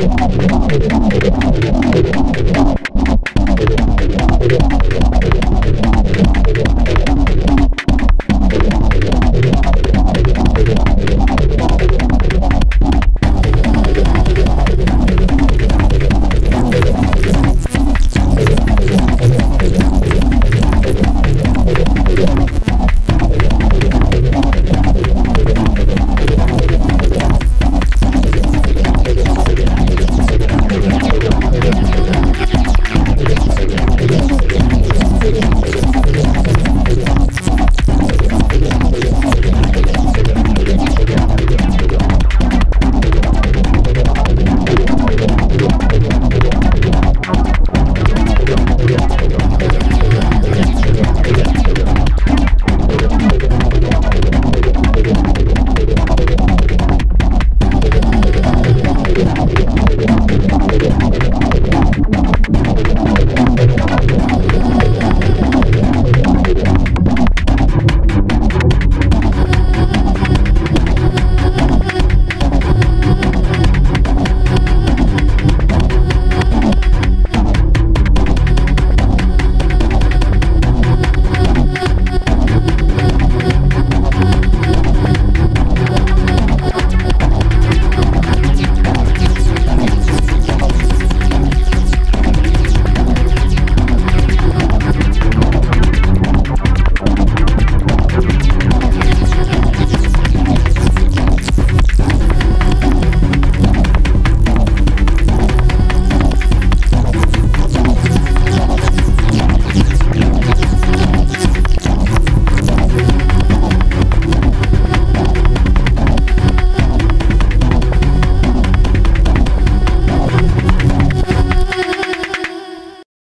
やばいやばいやばい。